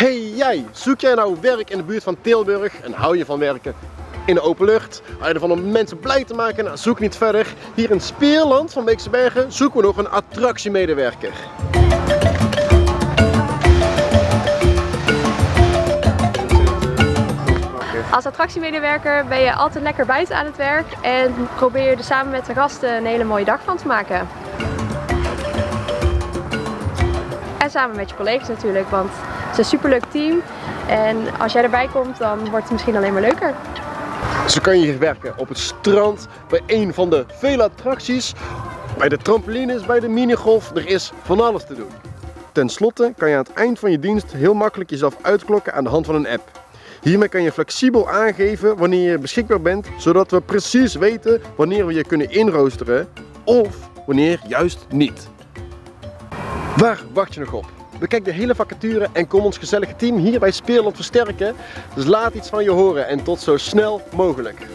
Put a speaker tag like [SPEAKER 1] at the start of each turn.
[SPEAKER 1] Hey jij, zoek jij nou werk in de buurt van Tilburg en hou je van werken in de open lucht? Hou je ervan om mensen blij te maken? Nou, zoek niet verder. Hier in Speerland van Beekse Bergen zoeken we nog een attractiemedewerker.
[SPEAKER 2] Als attractiemedewerker ben je altijd lekker buiten aan het werk en probeer je er samen met de gasten een hele mooie dag van te maken. En samen met je collega's natuurlijk, want het is een superleuk team. En als jij erbij komt, dan wordt het misschien alleen maar leuker.
[SPEAKER 1] Zo kan je hier werken op het strand, bij een van de vele attracties, bij de trampolines, bij de minigolf. Er is van alles te doen. Ten slotte kan je aan het eind van je dienst heel makkelijk jezelf uitklokken aan de hand van een app. Hiermee kan je flexibel aangeven wanneer je beschikbaar bent, zodat we precies weten wanneer we je kunnen inroosteren of wanneer juist niet. Waar wacht je nog op? Bekijk de hele vacature en kom ons gezellige team hier bij Speerland versterken. Dus laat iets van je horen en tot zo snel mogelijk.